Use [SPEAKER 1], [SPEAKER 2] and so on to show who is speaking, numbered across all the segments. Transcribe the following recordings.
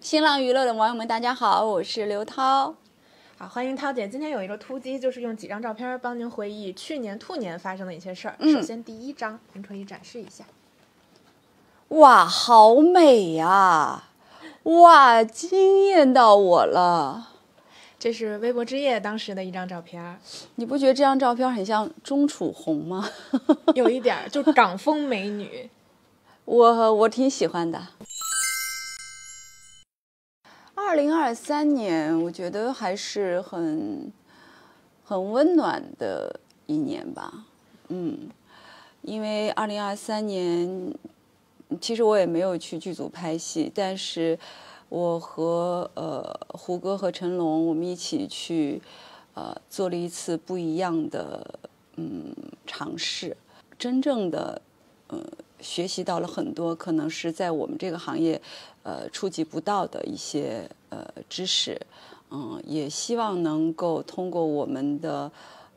[SPEAKER 1] 新浪娱乐的网友们，大家好，我是刘涛。
[SPEAKER 2] 好，欢迎涛姐。今天有一个突击，就是用几张照片帮您回忆去年兔年发生的一些事儿。
[SPEAKER 1] 嗯
[SPEAKER 2] 首先第一张，您可以展示一下。
[SPEAKER 1] 哇，好美呀、哇，惊艳到我了！
[SPEAKER 2] 这是微博之夜当时的一张照片，
[SPEAKER 1] 你不觉得这张照片很像钟楚红吗？
[SPEAKER 2] 有一点儿就港风美女。
[SPEAKER 1] 我我挺喜欢的。二零二三年，我觉得还是很很温暖的一年吧。嗯，因为二零二三年，其实我也没有去剧组拍戏，但是我和呃胡歌和成龙，我们一起去呃做了一次不一样的嗯尝试，真正的呃学习到了很多可能是在我们这个行业呃触及不到的一些呃知识，嗯，也希望能够通过我们的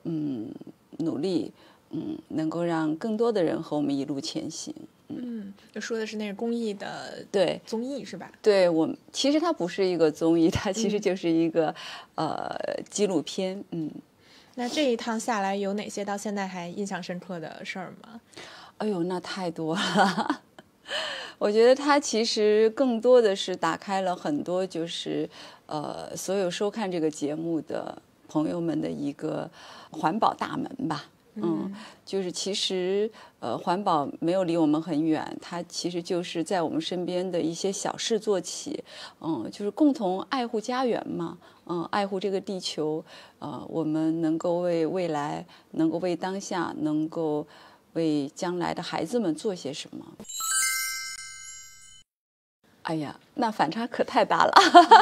[SPEAKER 1] 嗯努力，嗯，能够让更多的人和我们一路前行。
[SPEAKER 2] 嗯，就说的是那个公益的
[SPEAKER 1] 对，
[SPEAKER 2] 综艺是吧？
[SPEAKER 1] 对我们其实它不是一个综艺，它其实就是一个、呃纪录片，嗯。
[SPEAKER 2] 那这一趟下来，有哪些到现在还印象深刻的事儿吗？
[SPEAKER 1] 哎呦，那太多了。我觉得它其实更多的是打开了很多，就是呃，所有收看这个节目的朋友们的一个环保大门吧。嗯，就是其实呃，环保没有离我们很远，它其实就是在我们身边的一些小事做起，嗯，就是共同爱护家园嘛，嗯，爱护这个地球，呃，我们能够为未来，能够为当下，能够为将来的孩子们做些什么。哎呀，那反差可太大了，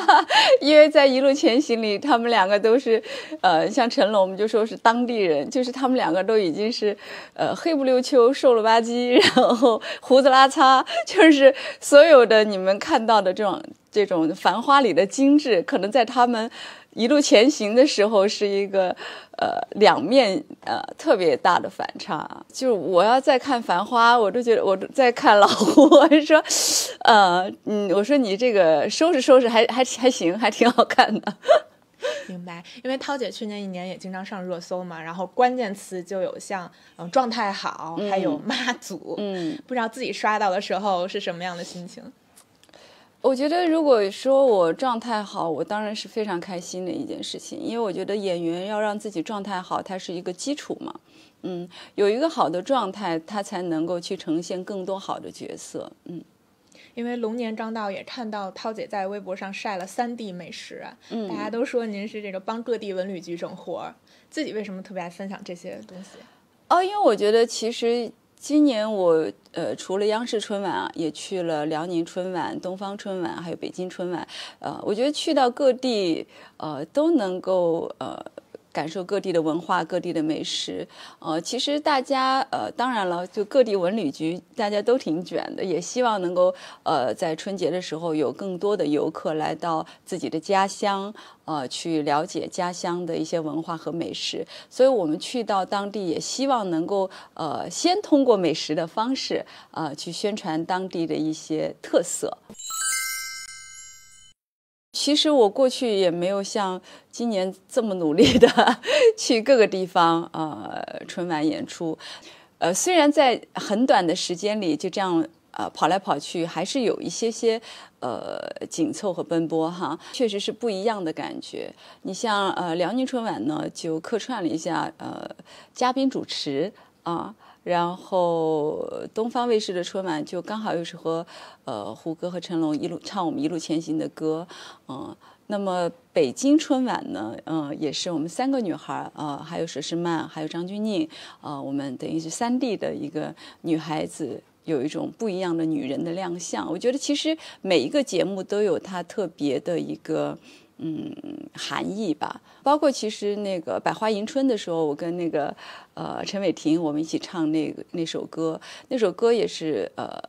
[SPEAKER 1] 因为在一路前行里，他们两个都是，呃，像成龙，我们就说是当地人，就是他们两个都已经是，呃，黑不溜秋、瘦了吧唧，然后胡子拉碴，就是所有的你们看到的这种这种繁花里的精致，可能在他们一路前行的时候是一个呃两面呃特别大的反差。就是我要再看《繁花》，我都觉得我在看老胡，我就说，呃嗯，我说你这个收拾收拾还还还行，还挺好看的。
[SPEAKER 2] 明白，因为涛姐去年一年也经常上热搜嘛，然后关键词就有像嗯状态好，还有妈祖，
[SPEAKER 1] 嗯，
[SPEAKER 2] 不知道自己刷到的时候是什么样的心情？
[SPEAKER 1] 我觉得如果说我状态好，我当然是非常开心的一件事情，因为我觉得演员要让自己状态好，它是一个基础嘛。嗯，有一个好的状态，他才能够去呈现更多好的角色。嗯。
[SPEAKER 2] 因为龙年张导，也看到涛姐在微博上晒了三地美食啊，
[SPEAKER 1] 嗯
[SPEAKER 2] 大家都说您是这个帮各地文旅局整活儿，自己为什么特别爱分享这些东西？
[SPEAKER 1] 哦，因为我觉得其实今年我呃除了央视春晚啊，也去了辽宁春晚、东方春晚，还有北京春晚。呃，我觉得去到各地，呃，都能够呃。感受各地的文化、各地的美食，呃，其实大家呃，当然了，就各地文旅局大家都挺卷的，也希望能够呃，在春节的时候有更多的游客来到自己的家乡，呃，去了解家乡的一些文化和美食。所以我们去到当地，也希望能够呃，先通过美食的方式，呃，去宣传当地的一些特色。其实我过去也没有像今年这么努力的 去各个地方呃春晚演出，呃虽然在很短的时间里就这样呃跑来跑去，还是有一些些呃紧凑和奔波哈，确实是不一样的感觉。你像呃辽宁春晚呢，就客串了一下呃嘉宾主持啊。然后东方卫视的春晚就刚好又是和呃胡歌和成龙一路唱我们一路前行的歌，嗯、那么北京春晚呢，嗯、也是我们三个女孩儿，呃，还有佘诗曼，还有张钧甯，呃，我们等于是三地的一个女孩子。有一种不一样的女人的亮相，我觉得其实每一个节目都有它特别的一个嗯含义吧。包括其实那个百花迎春的时候，我跟那个呃陈伟霆我们一起唱那个那首歌，那首歌也是呃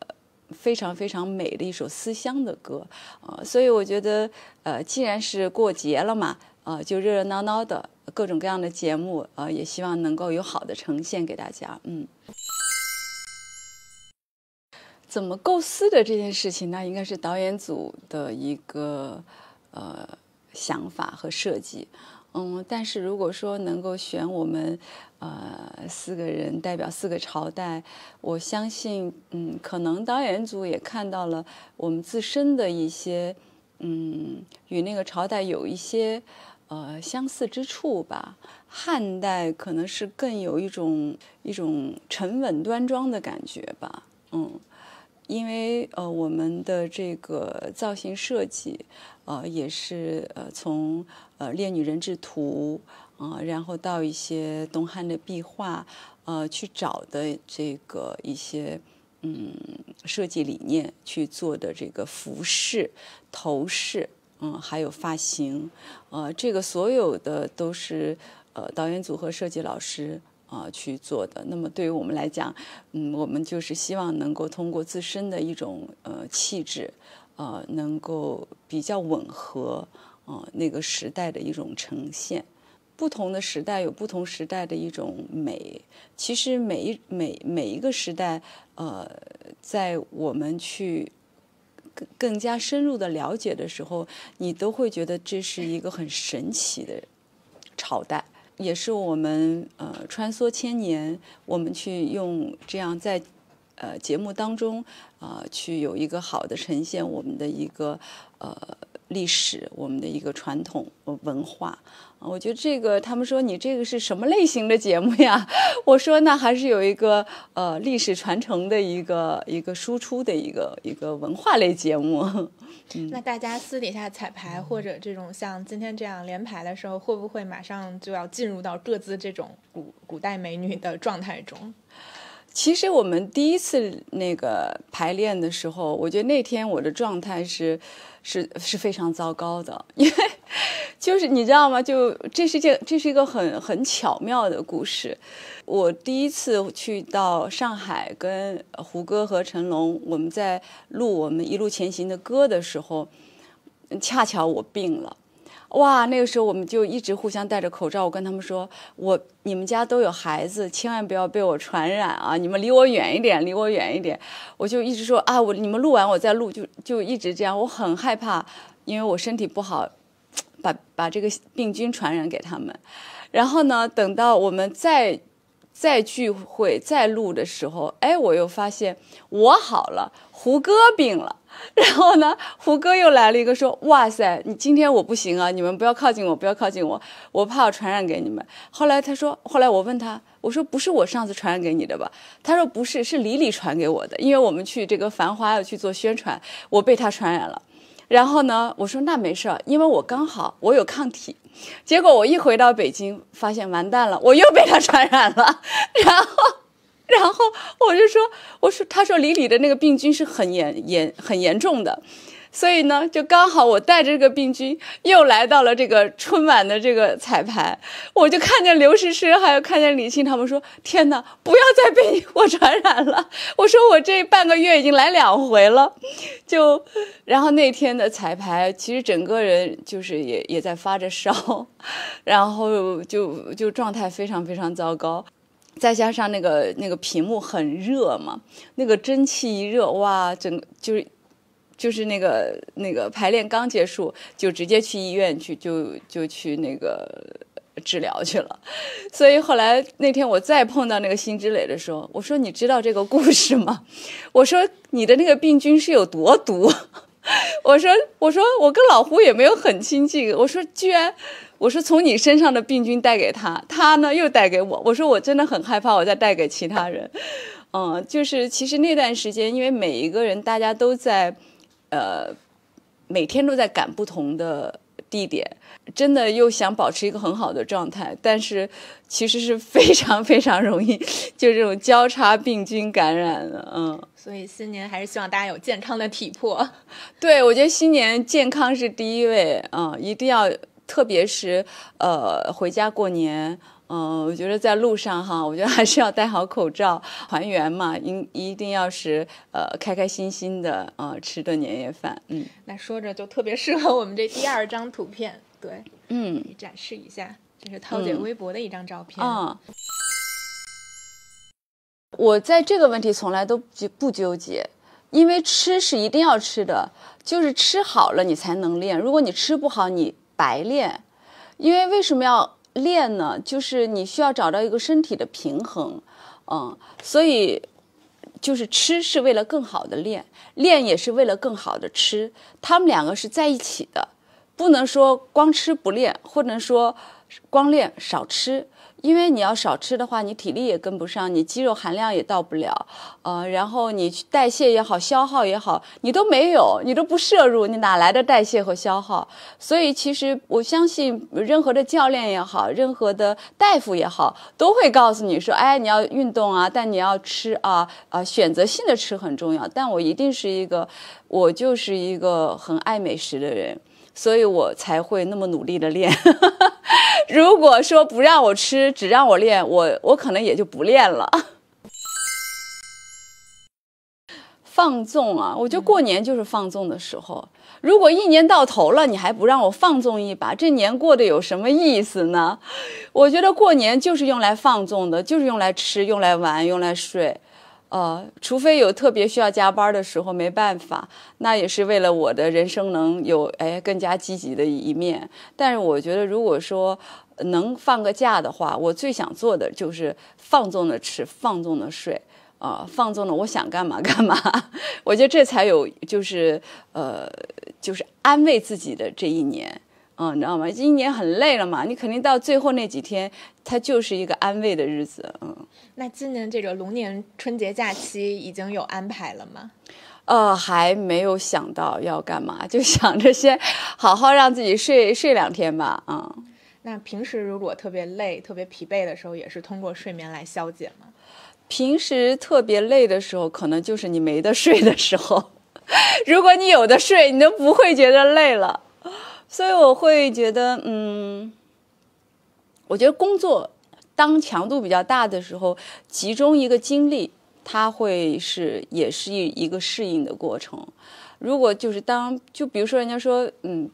[SPEAKER 1] 非常非常美的一首思乡的歌啊、呃所以我觉得呃既然是过节了嘛，呃就热热闹闹的各种各样的节目，呃也希望能够有好的呈现给大家，嗯。怎么构思的这件事情呢？应该是导演组的一个呃想法和设计。嗯，但是如果说能够选我们呃四个人代表四个朝代，我相信，嗯，可能导演组也看到了我们自身的一些，嗯，与那个朝代有一些呃相似之处吧。汉代可能是更有一种一种沉稳端庄的感觉吧，嗯。因为呃，我们的这个造型设计，呃，也是呃从呃《烈女人质图》啊，然后到一些东汉的壁画，呃，去找的这个一些嗯设计理念去做的这个服饰、头饰，嗯，还有发型，呃，这个所有的都是呃导演组和设计老师。啊，去做的。那么对于我们来讲，嗯，我们就是希望能够通过自身的一种呃气质，呃，能够比较吻合，呃，那个时代的一种呈现。不同的时代有不同时代的一种美。其实每一每每一个时代，呃，在我们去更更加深入的了解的时候，你都会觉得这是一个很神奇的朝代。也是我们呃穿梭千年，我们去用这样在呃节目当中啊去有一个好的呈现我们的一个呃历史，我们的一个传统文化。我觉得这个他们说你这个是什么类型的节目呀？我说那还是有一个呃历史传承的一个一个输出的一个一个文化类节目。
[SPEAKER 2] 那大家私底下彩排或者这种像今天这样连排的时候，会不会马上就要进入到各自这种古古代美女的状态中？
[SPEAKER 1] 其实我们第一次那个排练的时候，我觉得那天我的状态是是是非常糟糕的，因为就是你知道吗？就这是这这是一个很很巧妙的故事。我第一次去到上海跟胡歌和成龙，我们在录我们一路前行的歌的时候，恰巧我病了。哇，那个时候我们就一直互相戴着口罩。我跟他们说：“我你们家都有孩子，千万不要被我传染啊！你们离我远一点，离我远一点。”我就一直说啊，我你们录完我再录，就就一直这样。我很害怕，因为我身体不好，把把这个病菌传染给他们。然后呢，等到我们再再聚会再录的时候，哎，我又发现我好了，胡歌病了。然后呢，胡歌又来了一个说：“哇塞，你今天我不行啊，你们不要靠近我，不要靠近我，我怕我传染给你们。”后来他说，后来我问他，我说：“不是我上次传染给你的吧？”他说：“不是，是李李传给我的，因为我们去这个繁花要去做宣传，我被他传染了。”然后呢，我说：“那没事儿，因为我刚好我有抗体。”结果我一回到北京，发现完蛋了，我又被他传染了。然后。然后我就说，我说，他说李李的那个病菌是很严严很严重的，所以呢，就刚好我带着这个病菌又来到了这个春晚的这个彩排，我就看见刘诗诗还有看见李沁他们说，天哪，不要再被我传染了。我说我这半个月已经来两回了，就然后那天的彩排，其实整个人就是也也在发着烧，然后就就状态非常非常糟糕。再加上那个那个屏幕很热嘛，那个蒸汽一热，哇，整就是就是那个那个排练刚结束，就直接去医院去，就就去那个治疗去了。所以后来那天我再碰到那个辛芷蕾的时候，我说：“你知道这个故事吗？”我说：“你的那个病菌是有多毒？” 我说：“我说我跟老胡也没有很亲近。”我说：“居然。”我说从你身上的病菌带给他，他呢又带给我。我说我真的很害怕，我再带给其他人。嗯，就是其实那段时间，因为每一个人大家都在，呃，每天都在赶不同的地点，真的又想保持一个很好的状态，但是其实是非常非常容易就这种交叉病菌感染的。嗯，
[SPEAKER 2] 所以新年还是希望大家有健康的体魄。
[SPEAKER 1] 对，我觉得新年健康是第一位。嗯，一定要。特别是呃回家过年，嗯，我觉得在路上哈，我觉得还是要戴好口罩，团圆嘛，应一定要是呃开开心心的呃吃顿年夜饭，嗯。
[SPEAKER 2] 那说着就特别适合我们这第二张图片，对，嗯，展示一下，这是涛姐微博的一张照片。
[SPEAKER 1] 啊，我在这个问题从来都不不纠结，因为吃是一定要吃的，就是吃好了你才能练。如果你吃不好，你白练。因为为什么要练呢？就是你需要找到一个身体的平衡，嗯，所以就是吃是为了更好的练，练也是为了更好的吃，他们两个是在一起的，不能说光吃不练，或者说光练少吃。因为你要少吃的话，你体力也跟不上，你肌肉含量也到不了，呃，然后你去代谢也好，消耗也好，你都没有，你都不摄入，你哪来的代谢和消耗？所以其实我相信，任何的教练也好，任何的大夫也好，都会告诉你说，哎，你要运动啊，但你要吃啊，啊，选择性的吃很重要。但我一定是一个，我就是一个很爱美食的人。所以我才会那么努力的练。如果说不让我吃，只让我练，我我可能也就不练了。放纵啊，我觉得过年就是放纵的时候。如果一年到头了，你还不让我放纵一把，这年过得有什么意思呢？我觉得过年就是用来放纵的，就是用来吃、用来玩、用来睡。呃，除非有特别需要加班的时候，没办法，那也是为了我的人生能有哎更加积极的一面。但是我觉得，如果说能放个假的话，我最想做的就是放纵的吃，放纵的睡，啊，放纵的我想干嘛干嘛。我觉得这才有就是呃，就是安慰自己的这一年。嗯，你知道吗？一年很累了嘛，你肯定到最后那几天，它就是一个安慰的日子。嗯，
[SPEAKER 2] 那今年这个龙年春节假期已经有安排了吗？
[SPEAKER 1] 呃，还没有想到要干嘛，就想着先好好让自己睡睡两天吧。嗯，
[SPEAKER 2] 那平时如果特别累、特别疲惫的时候，也是通过睡眠来消解吗？
[SPEAKER 1] 平时特别累的时候，可能就是你没得睡的时候。如果你有的睡，你都不会觉得累了。所以我会觉得，嗯，我觉得工作当强度比较大的时候，集中一个精力，它会是也是一一个适应的过程。如果就是当就比如说人家说，嗯，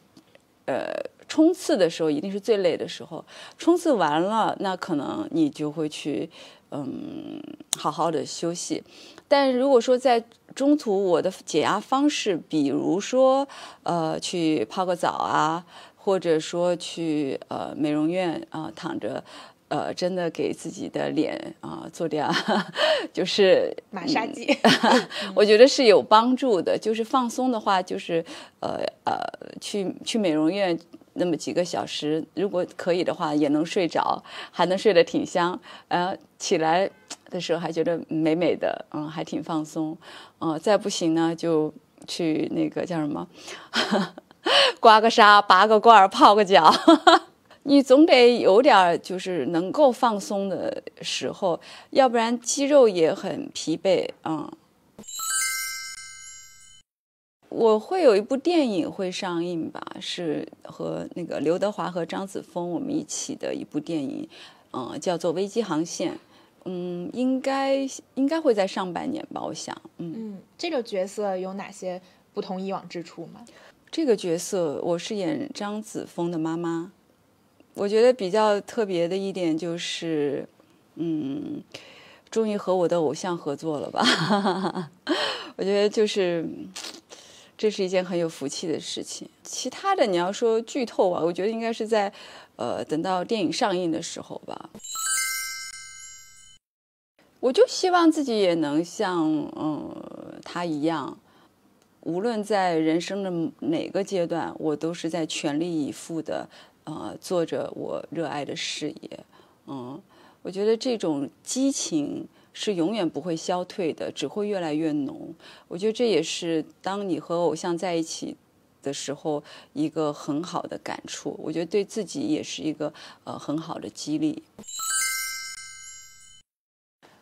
[SPEAKER 1] 呃，冲刺的时候一定是最累的时候，冲刺完了，那可能你就会去，嗯，好好的休息。但如果说在中途我的解压方式，比如说，呃，去泡个澡啊，或者说去呃美容院啊躺着，呃，真的给自己的脸啊做点 就是
[SPEAKER 2] 马杀鸡，
[SPEAKER 1] 我觉得是有帮助的。就是放松的话，就是呃呃去去美容院那么几个小时，如果可以的话，也能睡着，还能睡得挺香，呃，起来。的时候还觉得美美的，嗯，还挺放松，嗯，再不行呢就去那个叫什么，刮个痧、拔个罐、泡个脚，你总得有点就是能够放松的时候，要不然肌肉也很疲惫，嗯。我会有一部电影会上映吧，是和那个刘德华和张子枫我们一起的一部电影，嗯，叫做《危机航线》。嗯，应该应该会在上半年吧，我想。
[SPEAKER 2] 嗯嗯，这个角色有哪些不同以往之处吗？
[SPEAKER 1] 这个角色我是演张子枫的妈妈，我觉得比较特别的一点就是，嗯，终于和我的偶像合作了吧？我觉得就是这是一件很有福气的事情。其他的你要说剧透啊，我觉得应该是在呃等到电影上映的时候吧。我就希望自己也能像嗯他一样，无论在人生的哪个阶段，我都是在全力以赴的呃做着我热爱的事业。嗯，我觉得这种激情是永远不会消退的，只会越来越浓。我觉得这也是当你和偶像在一起的时候一个很好的感触。我觉得对自己也是一个呃很好的激励。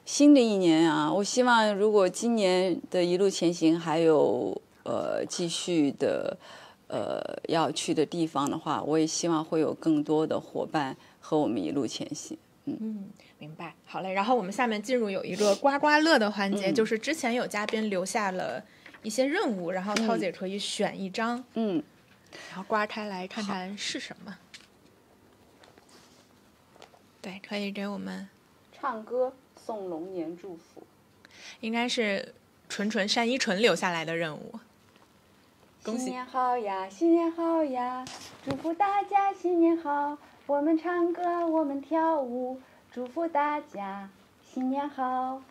[SPEAKER 1] 新的一年啊，我希望如果今年的一路前行还有呃继续的呃要去的地方的话，我也希望会有更多的伙伴和我们一路前行。
[SPEAKER 2] 嗯嗯，明白。好嘞，然后我们下面进入有一个刮刮乐的环节，就是之前有嘉宾留下了一些任务，然后涛姐可以选一张，
[SPEAKER 1] 嗯，
[SPEAKER 2] 然后刮开来看看是什么。对，可以给我们
[SPEAKER 1] 唱歌。送龙年祝福，
[SPEAKER 2] 应该是纯纯单依纯留下来的任务。恭喜
[SPEAKER 1] 新年好呀，新年好呀，祝福大家新年好。我们唱歌，我们跳舞，祝福大家新年好。